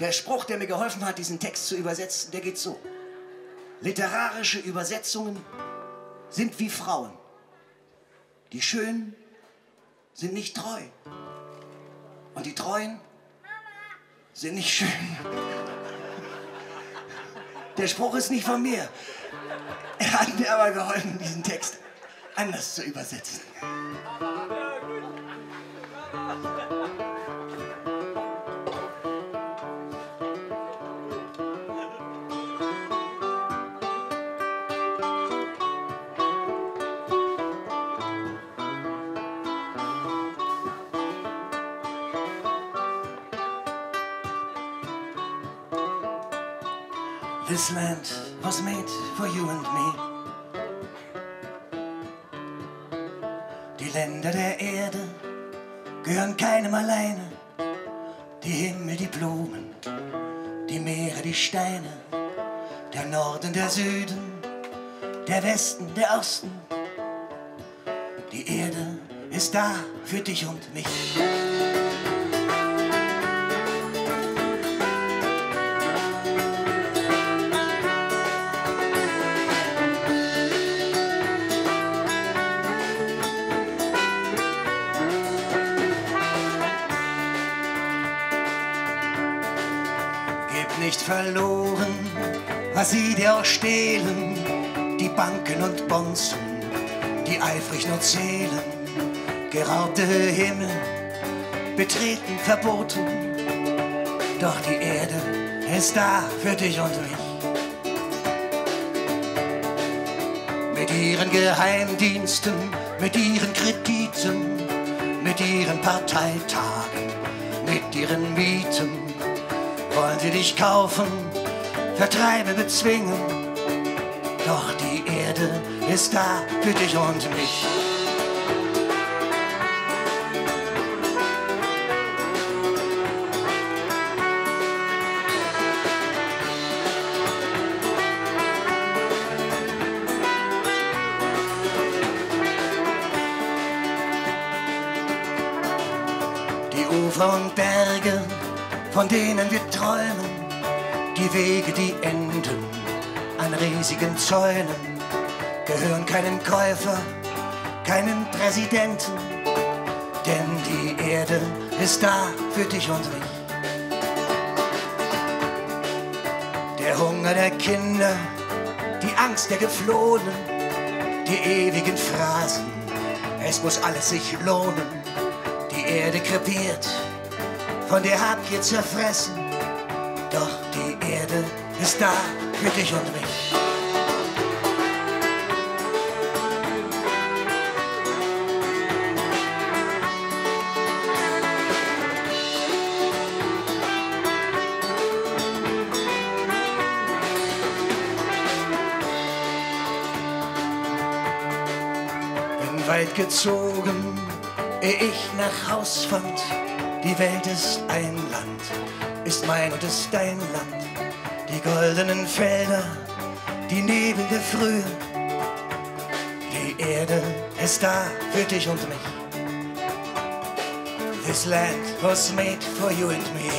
Der Spruch, der mir geholfen hat, diesen Text zu übersetzen, der geht so. Literarische Übersetzungen sind wie Frauen. Die Schönen sind nicht treu. Und die Treuen sind nicht schön. Der Spruch ist nicht von mir. Er hat mir aber geholfen, diesen Text anders zu übersetzen. This land was made for you and me. Die Länder der Erde gehören keinem alleine. Die Himmel, die Blumen, die Meere, die Steine, der Norden, der Süden, der Westen, der Osten. Die Erde ist da für dich und mich. Gib nicht verloren, was sie dir auch stehlen, die Banken und Bonzen, die eifrig nur zählen. Geraubte Himmel, betreten verboten, doch die Erde ist da für dich und mich. Mit ihren Geheimdiensten, mit ihren Krediten, mit ihren Parteitagen, mit ihren Mieten wollen sie dich kaufen, vertreiben, bezwingen. Doch die Erde ist da für dich und mich. Die Ufer und Berge, von denen wir träumen, die Wege, die enden an riesigen Zäunen, gehören keinen Käufer, keinen Präsidenten, denn die Erde ist da für dich und mich. Der Hunger der Kinder, die Angst der Geflohenen, die ewigen Phrasen, es muss alles sich lohnen. Die Erde krepiert, von der Habgier zerfressen, doch die Erde ist da für dich und mich. Bin weit gezogen, ehe ich nach Haus fand. Die Welt ist ein Land, ist mein und ist dein Land. Die goldenen Felder, die Nebel der Frühe. Die Erde ist da für dich und mich. This land was made for you and me.